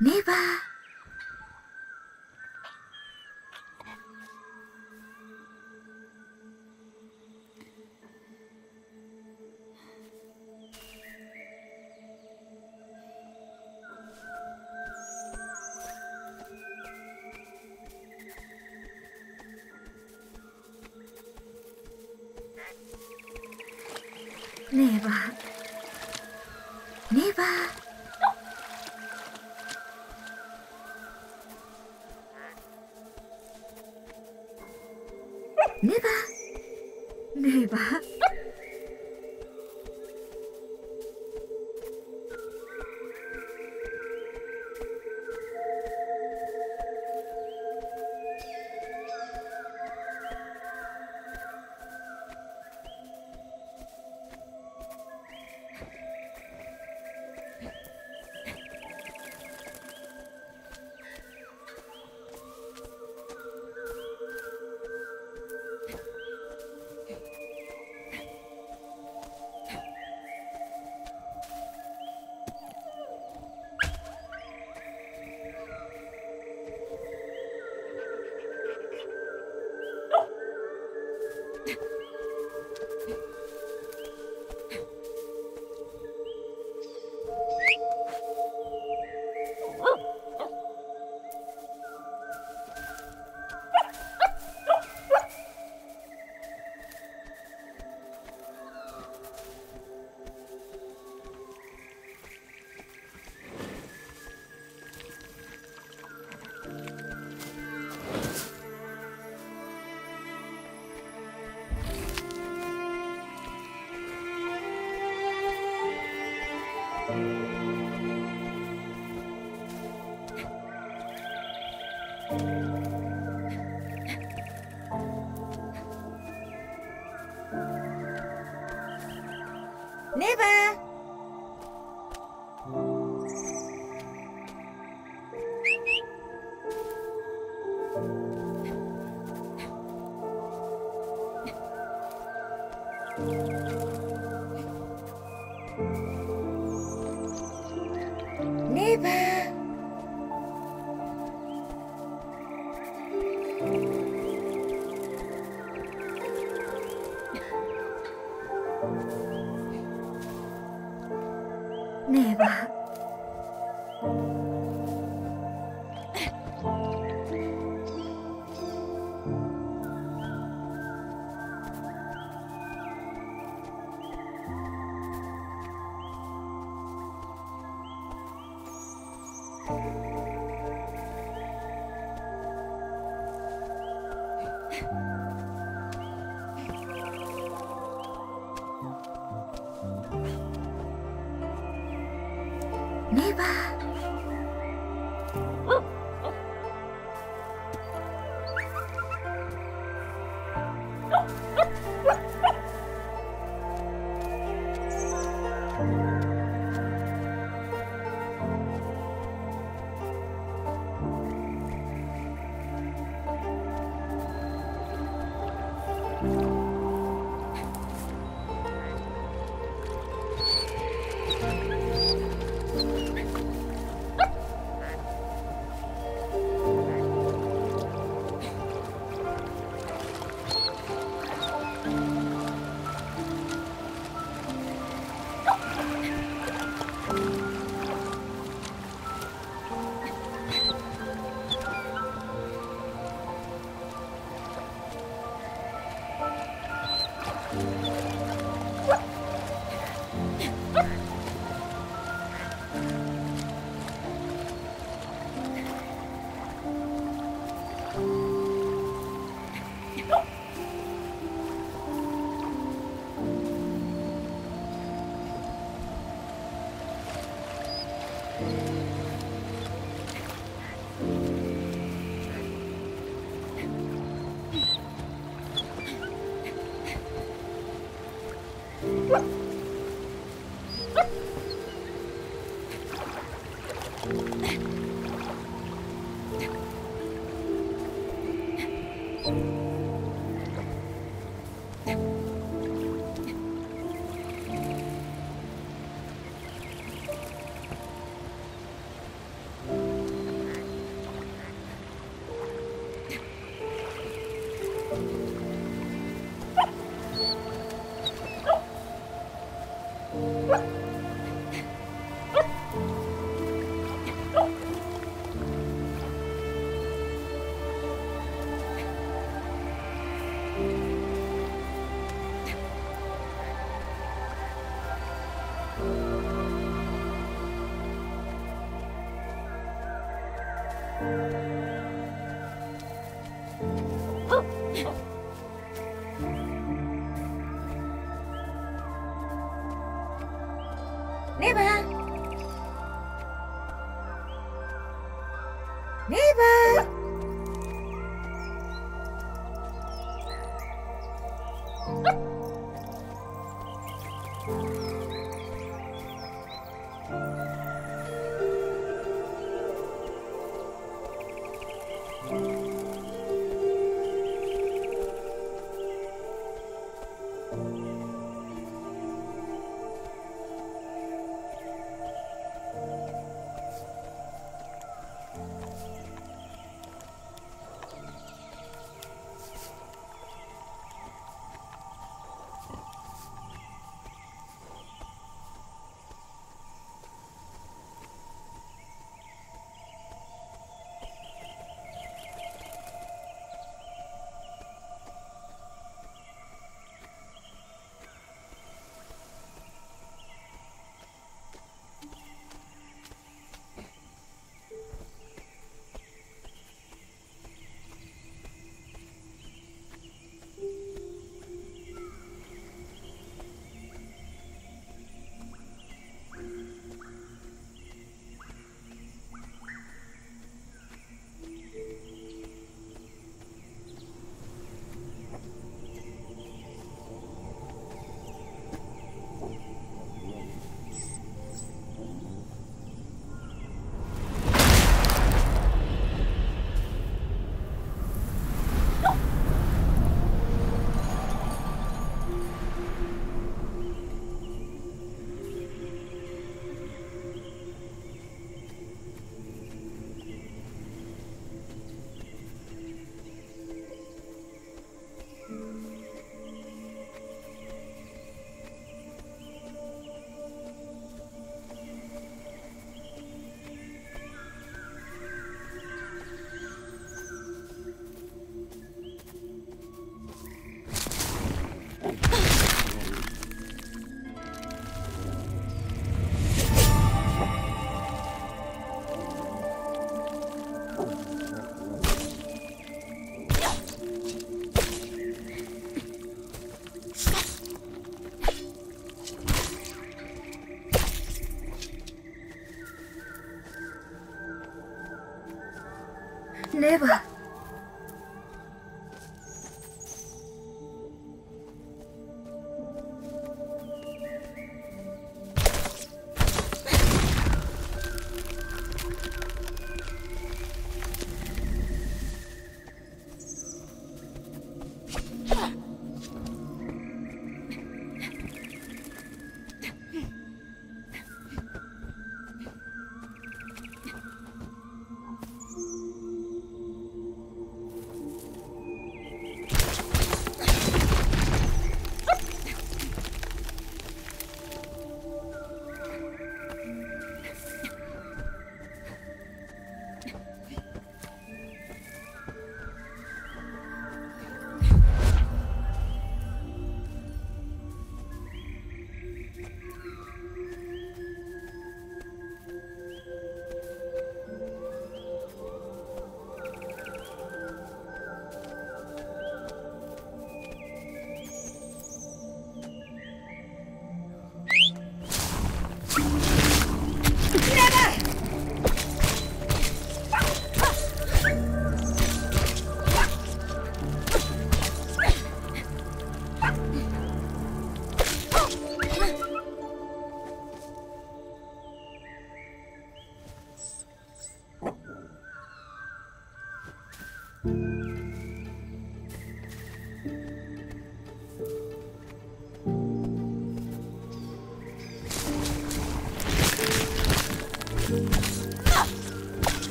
目は、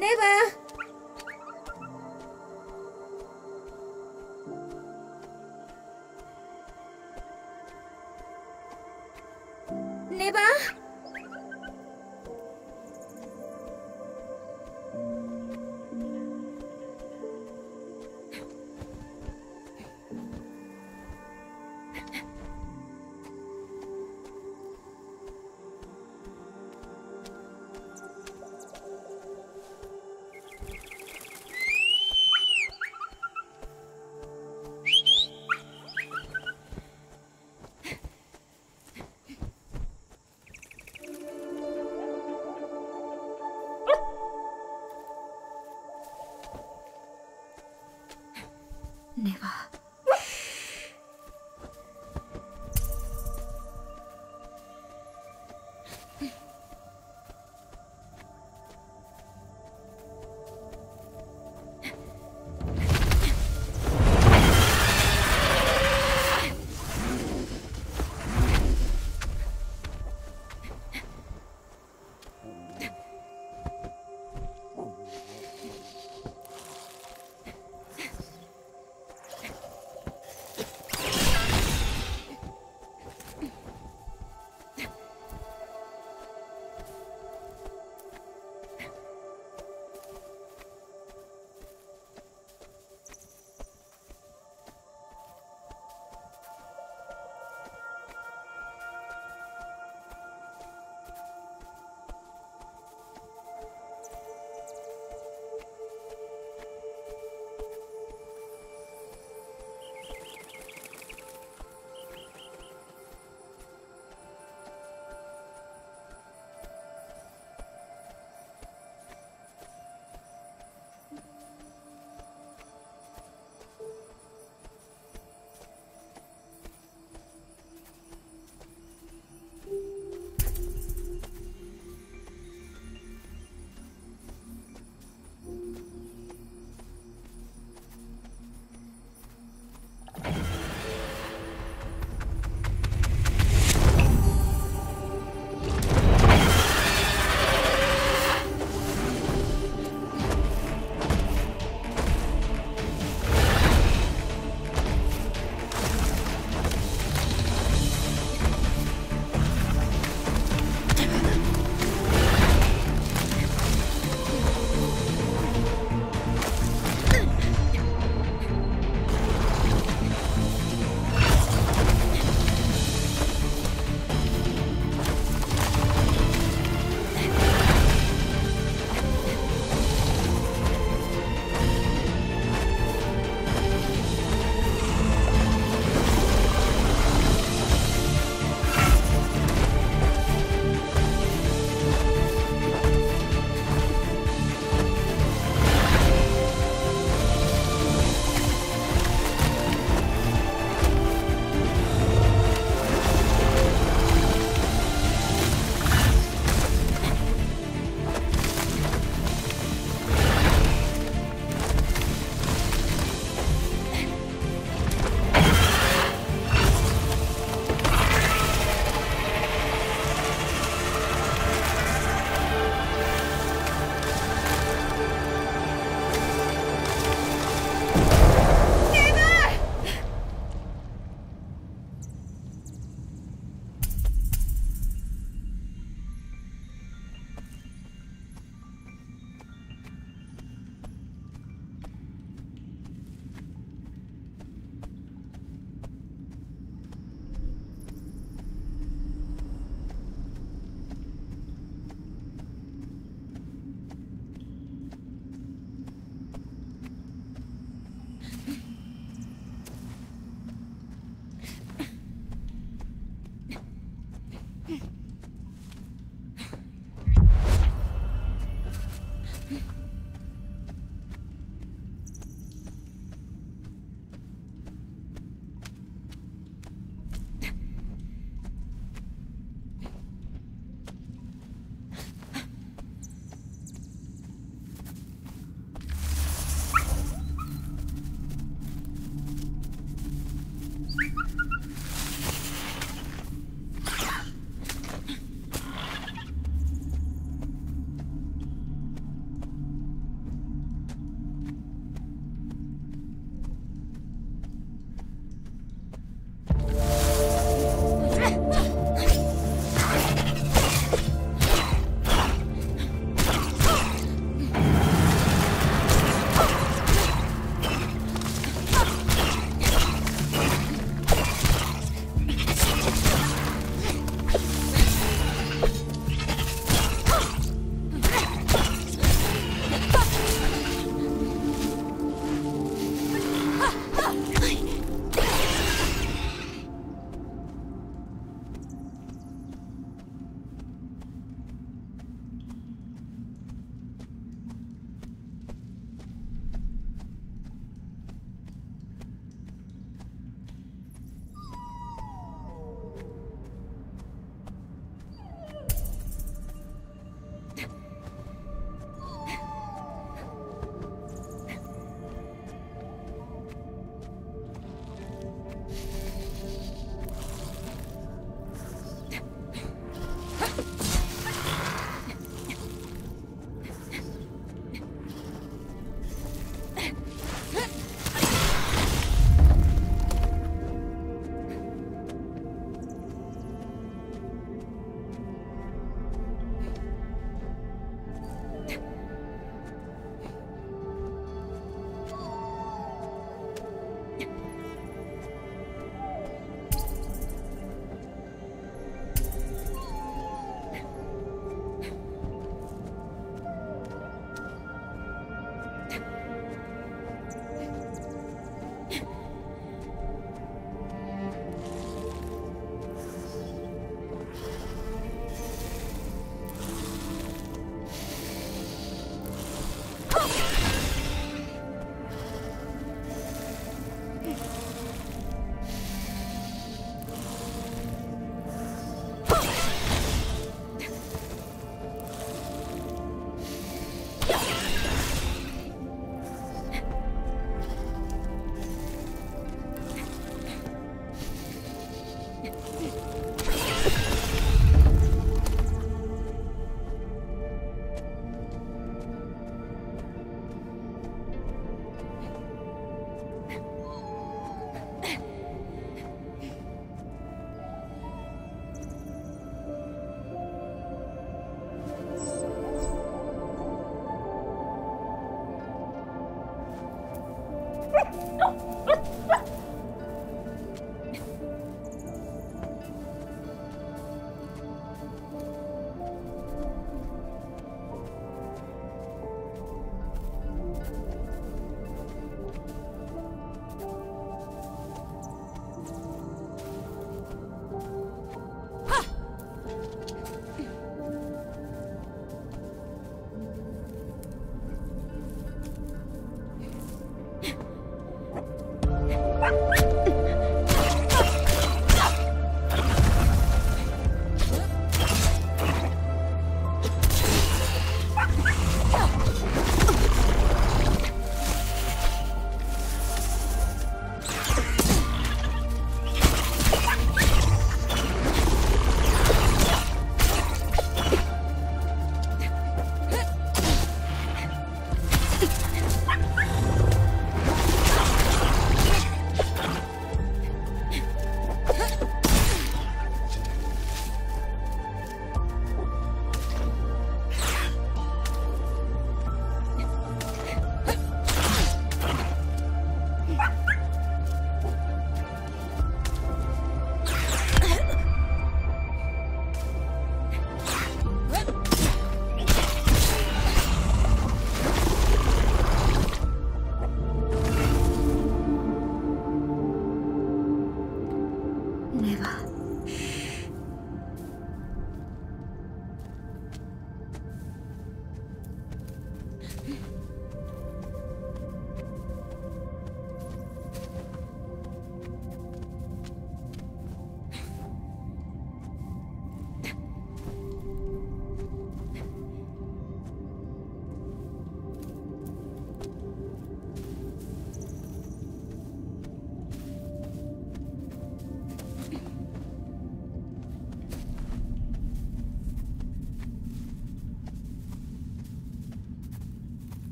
Neva!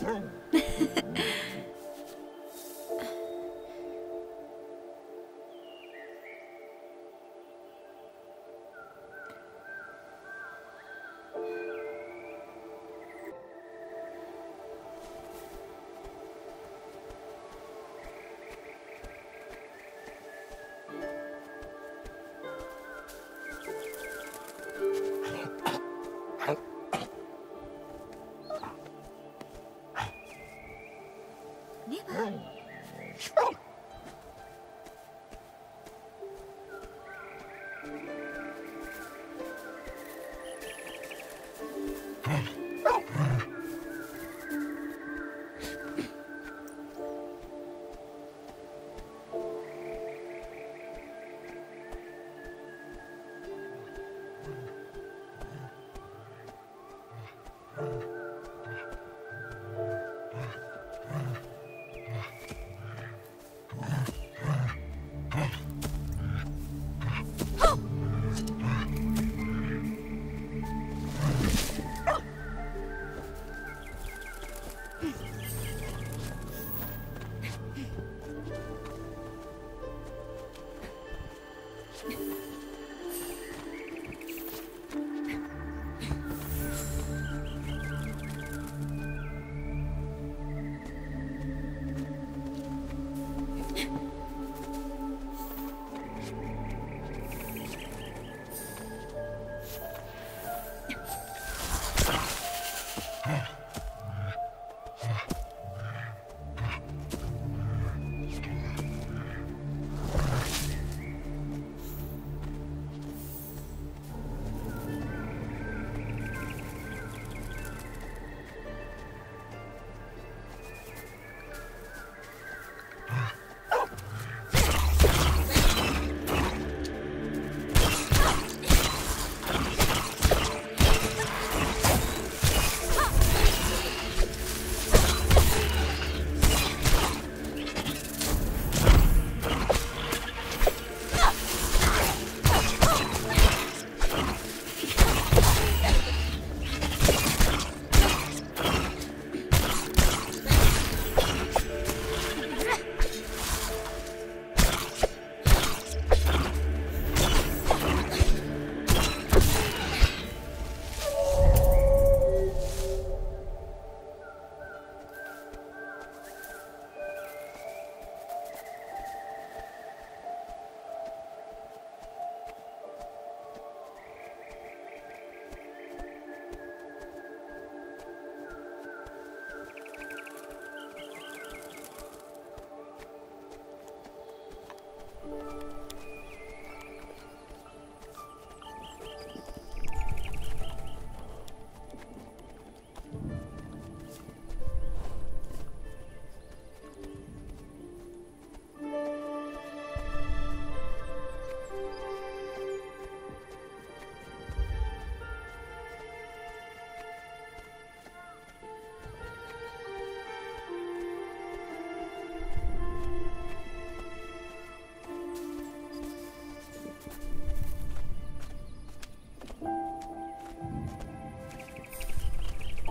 では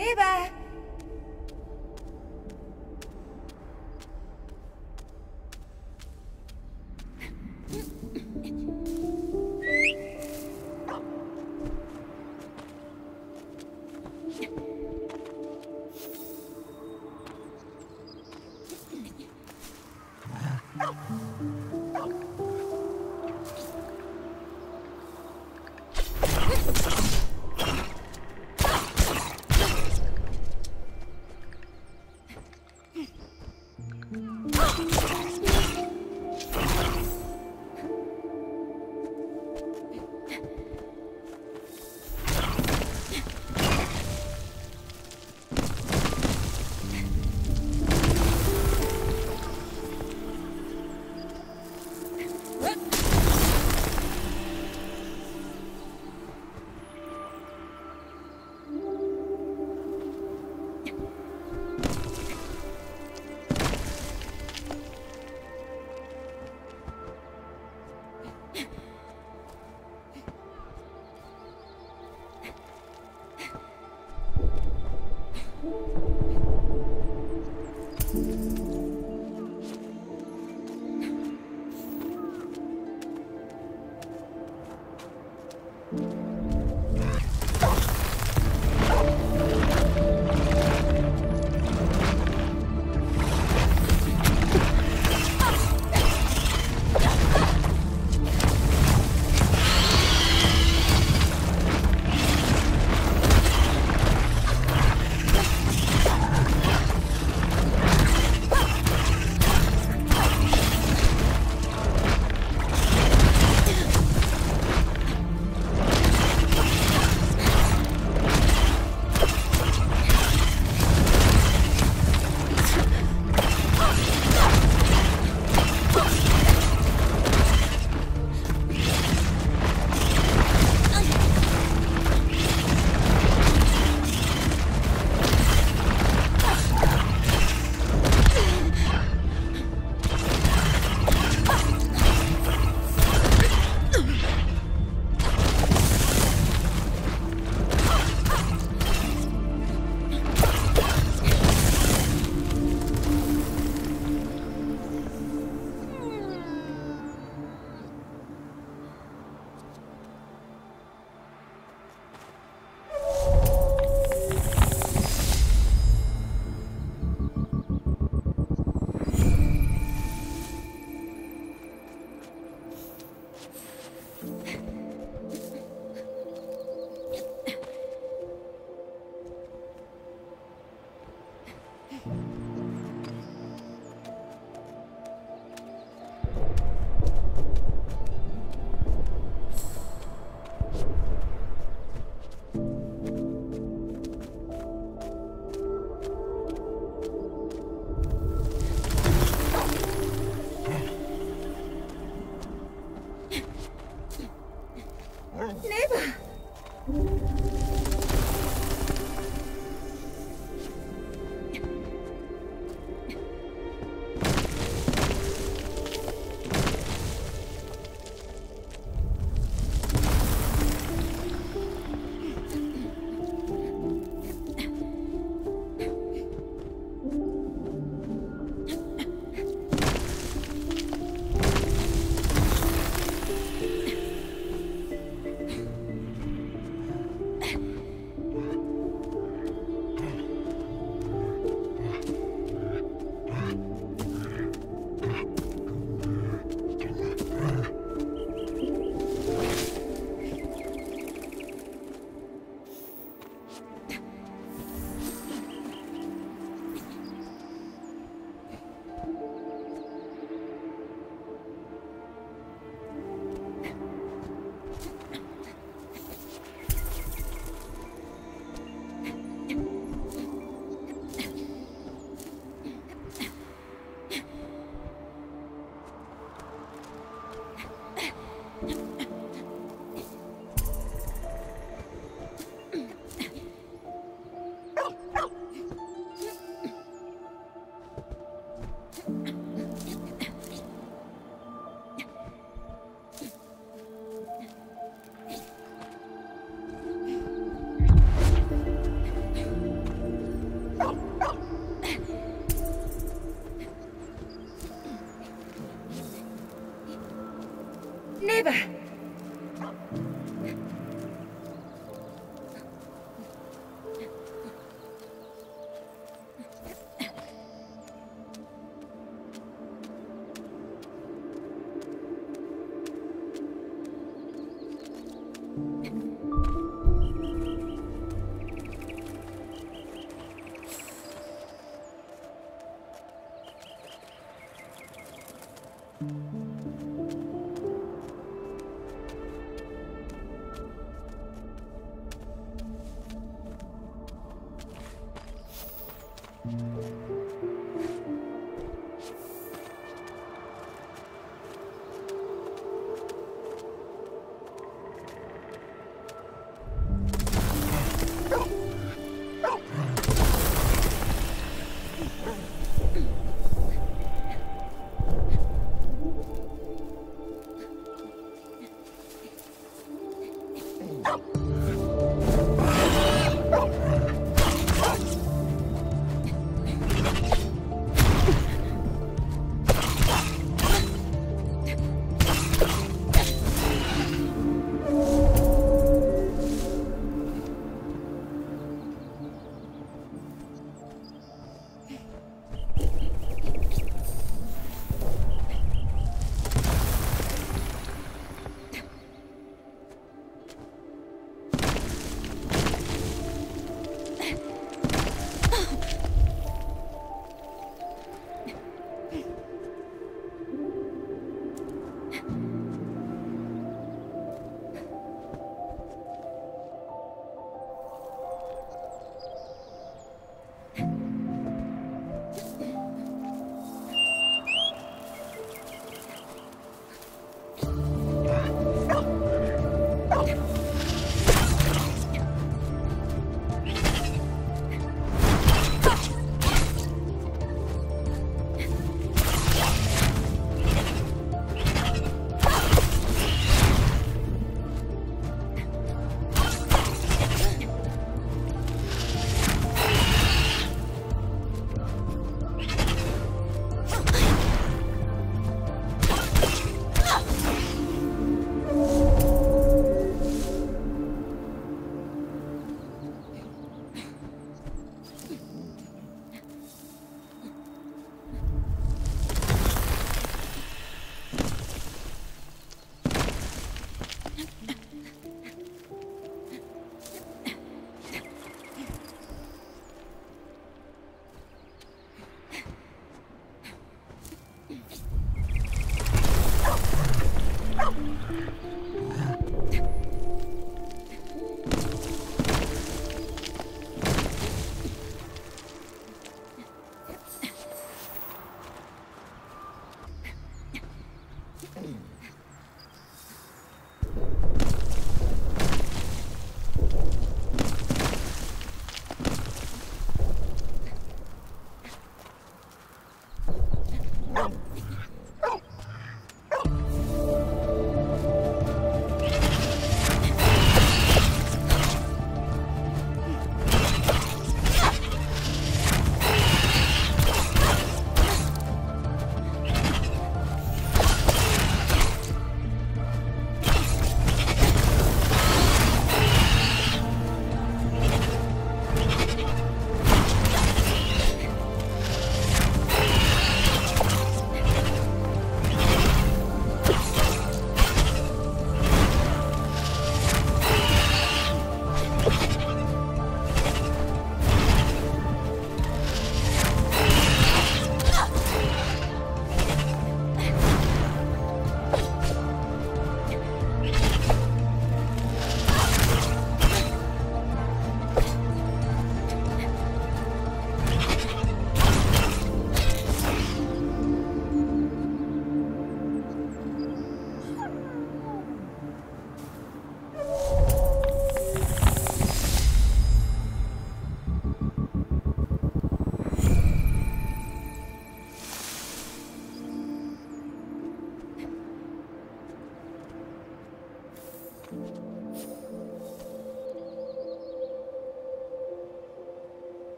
Bye bye.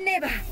Neva.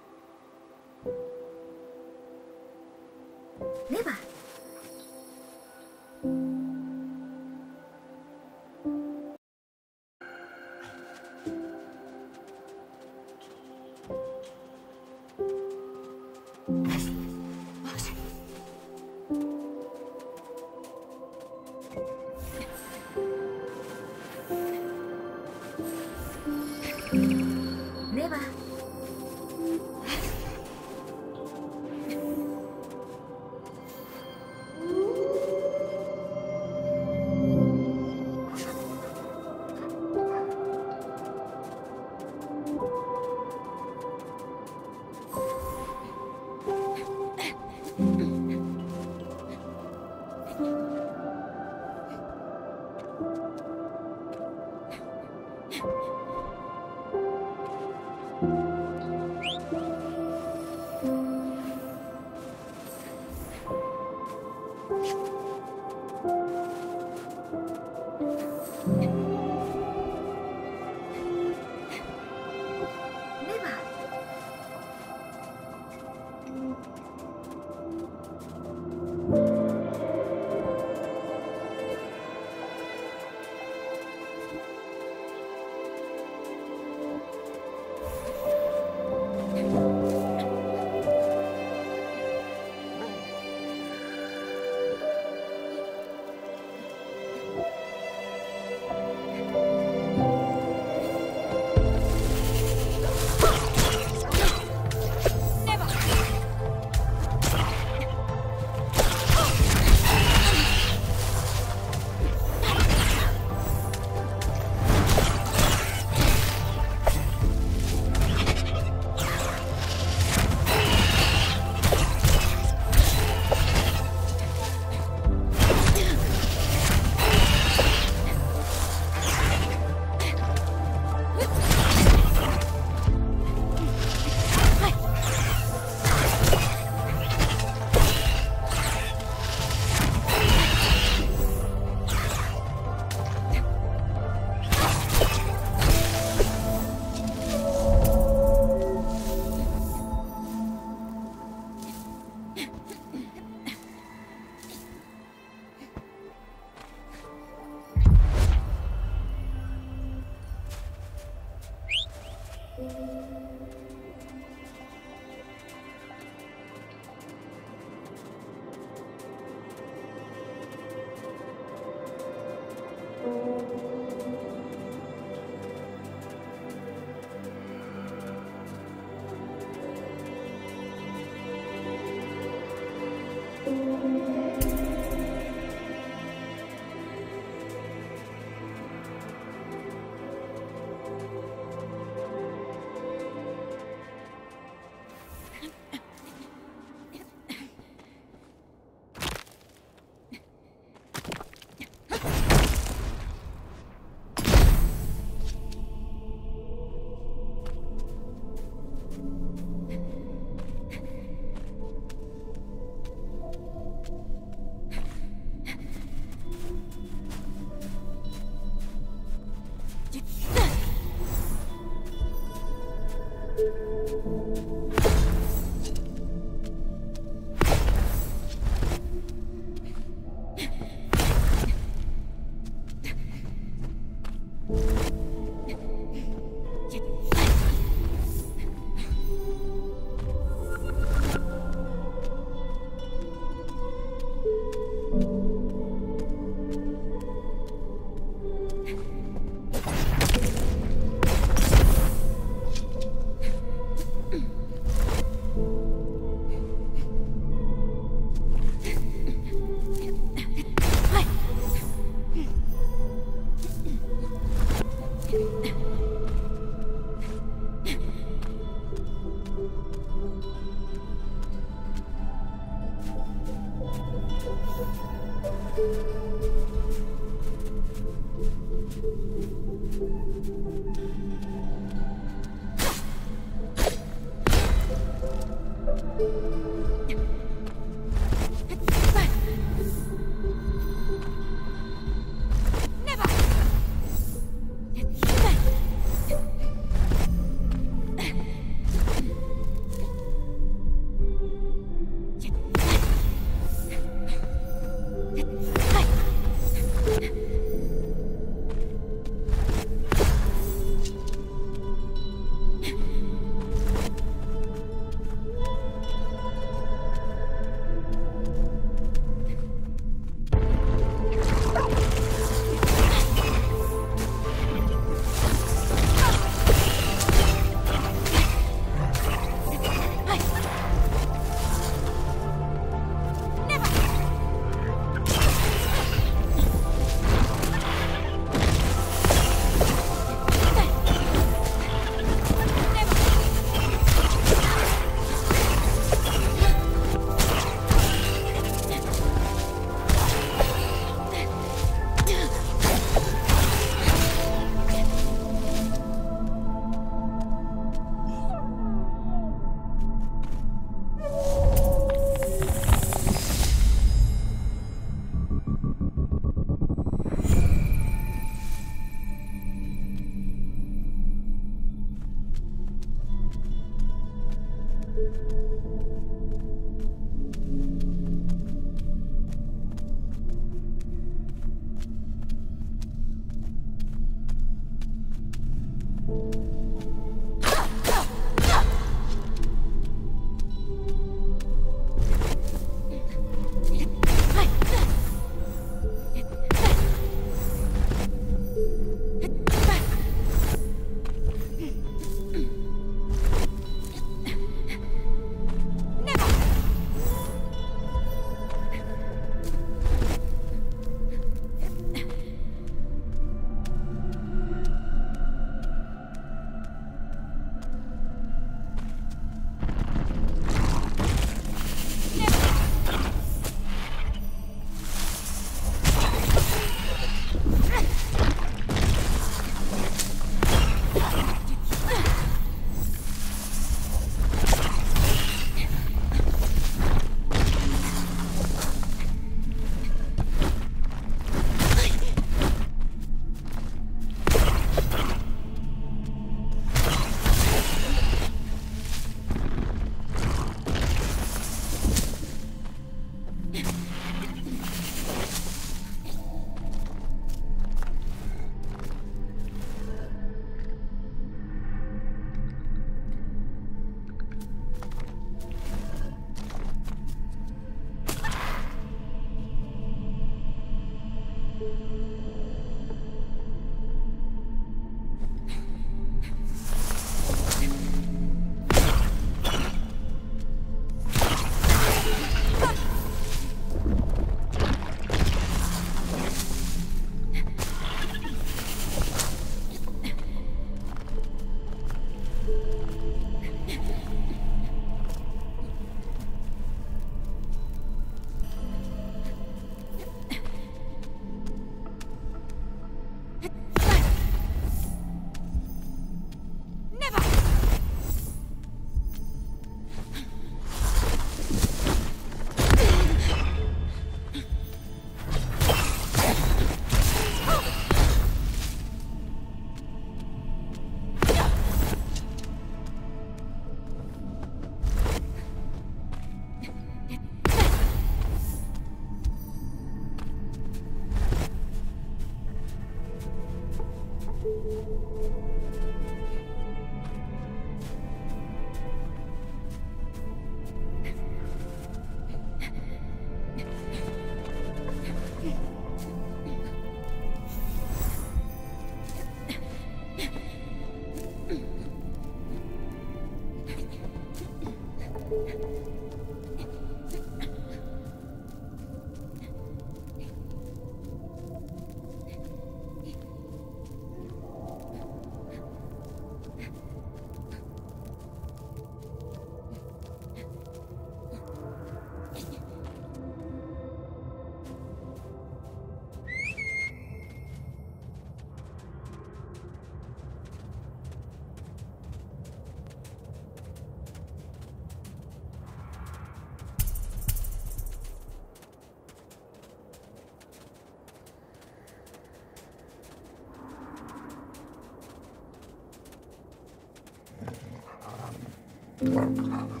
玩不好。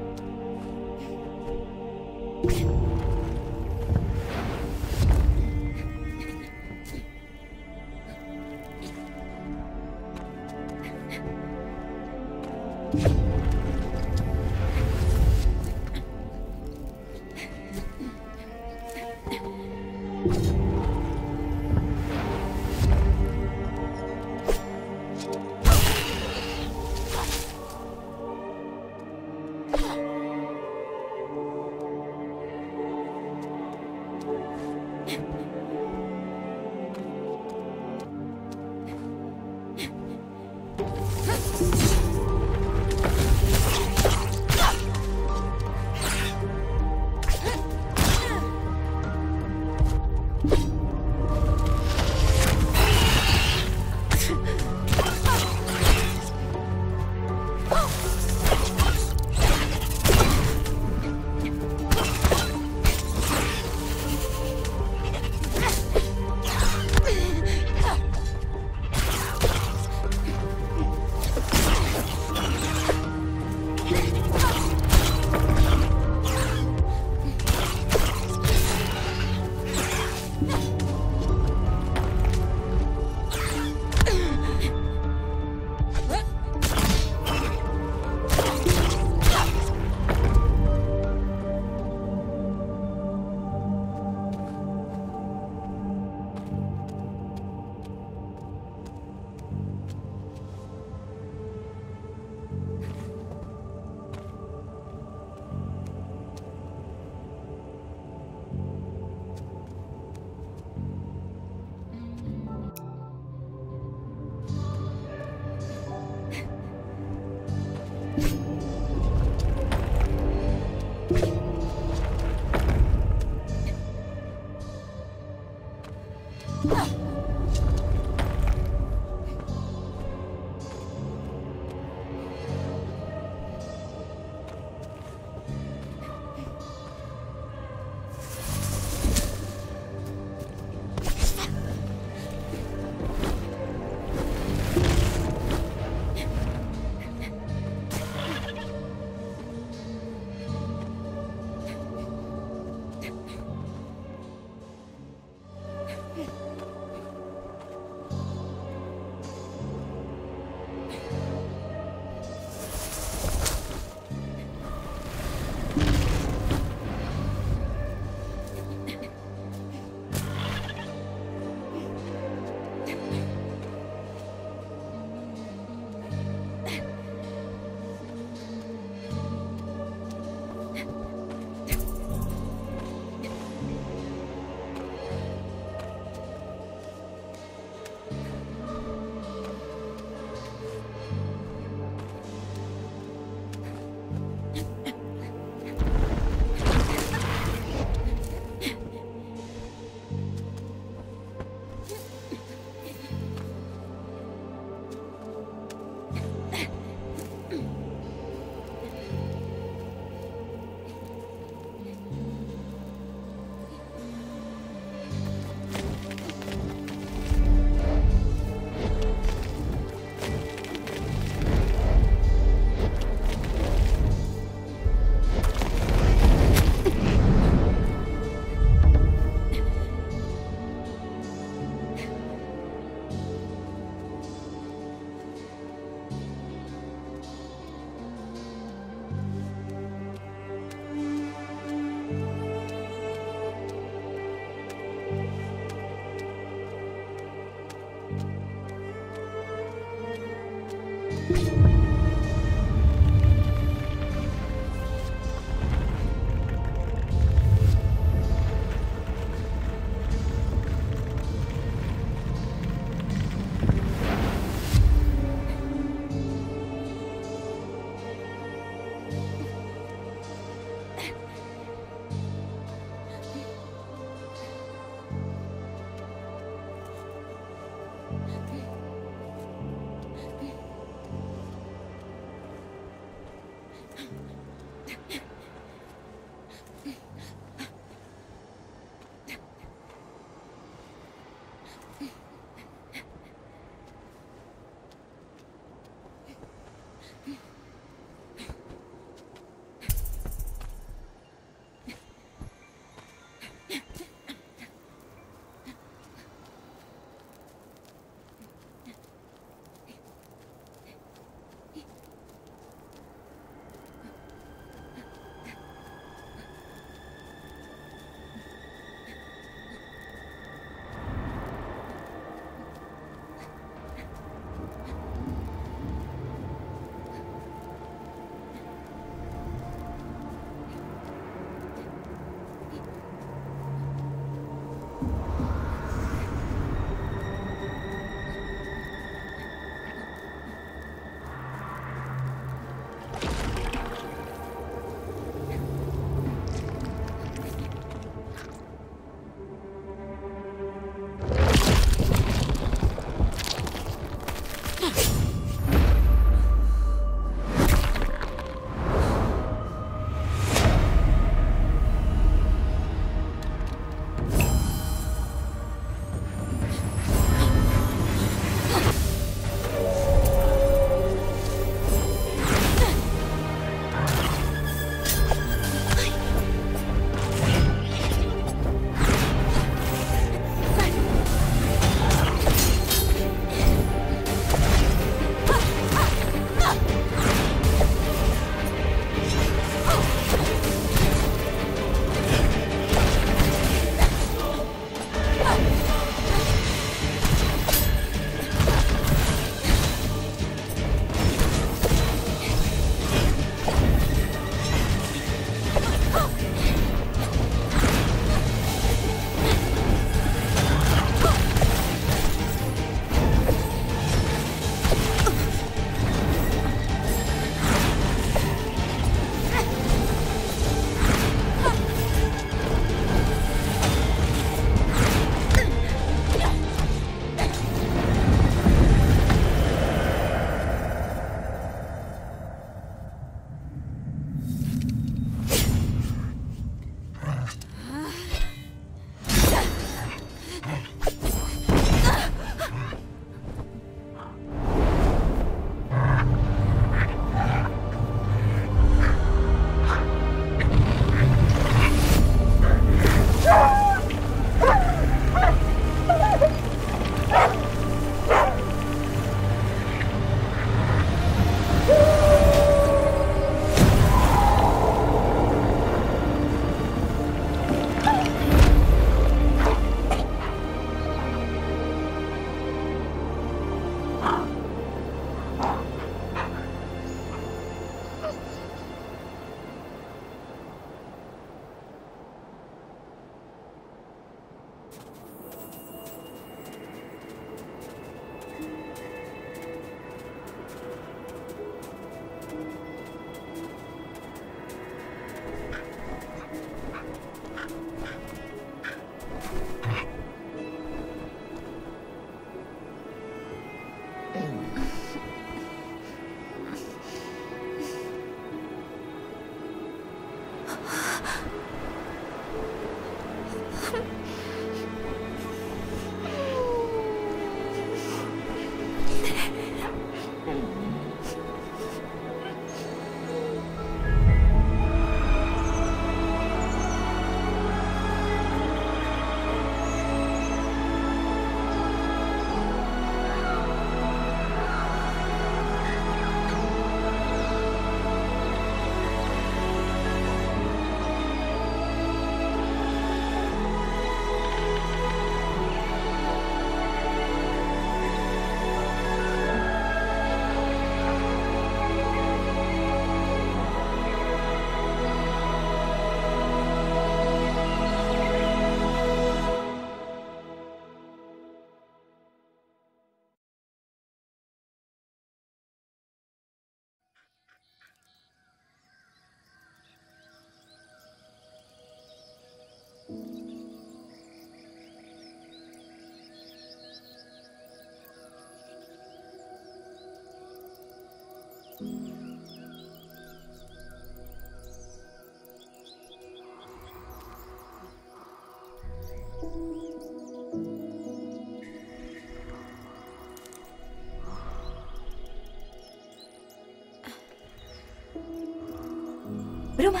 Bruma.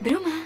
Bruma.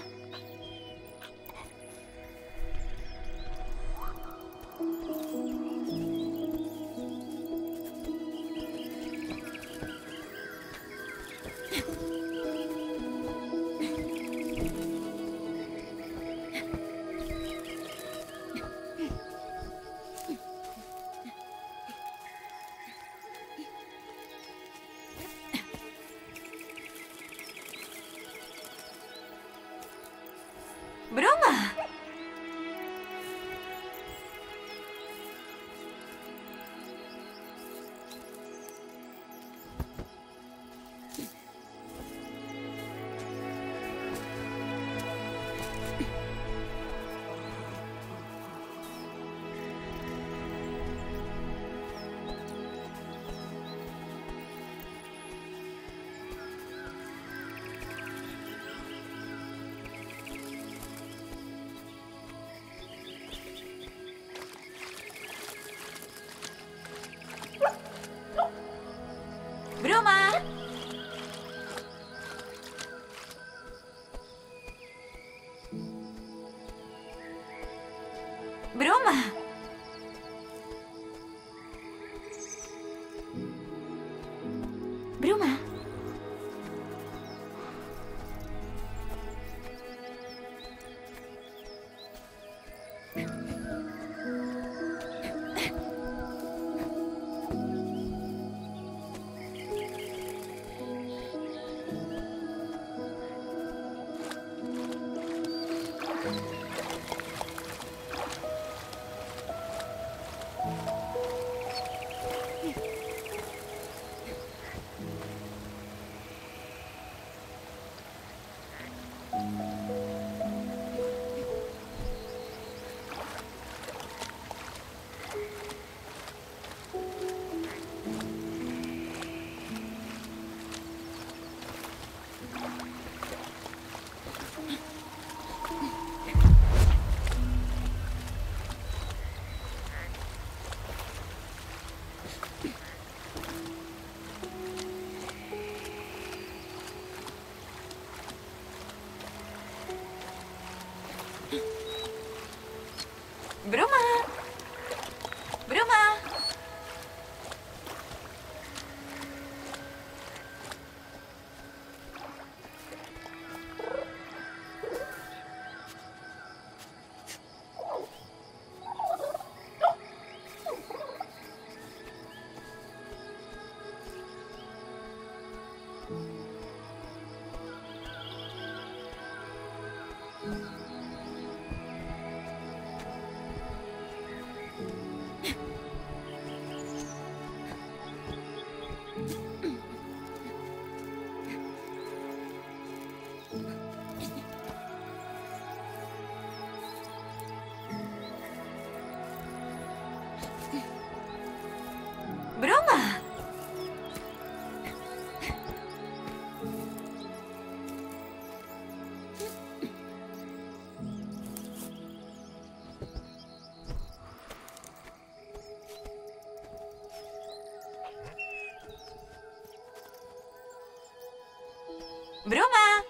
Bruma!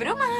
broma.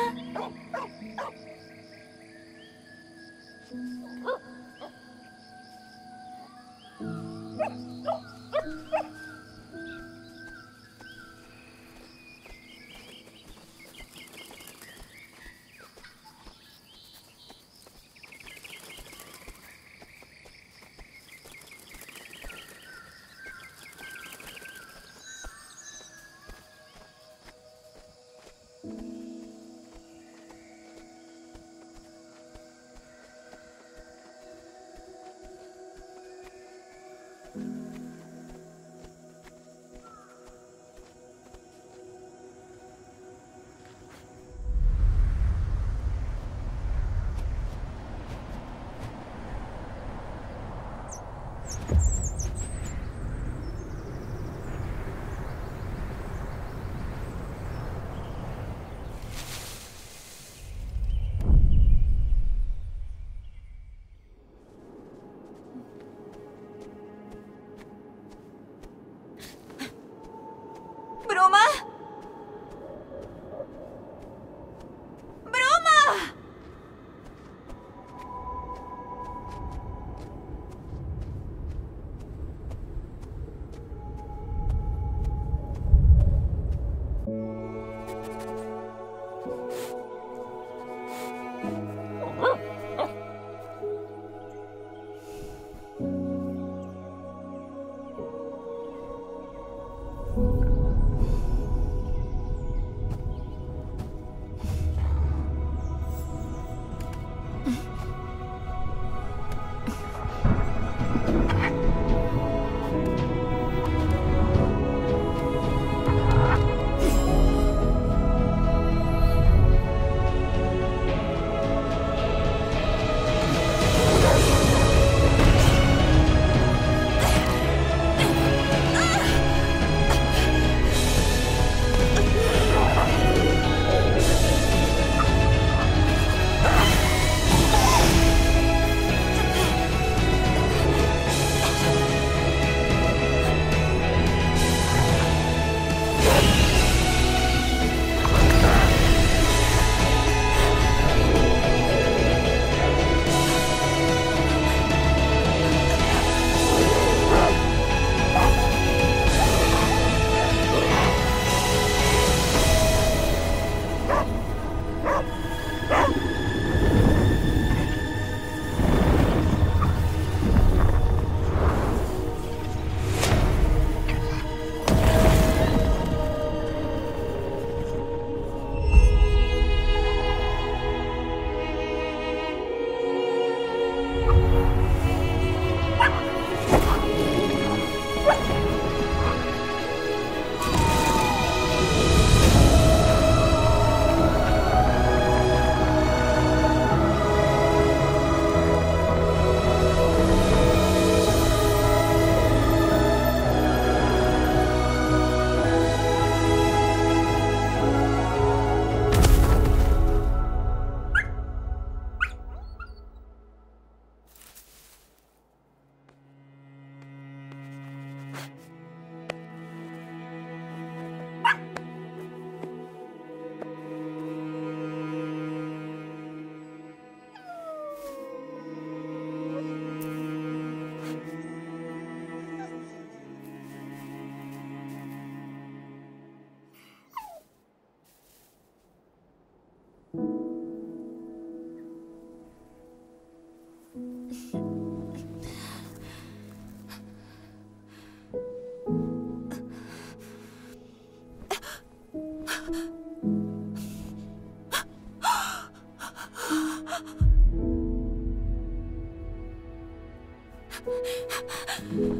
啊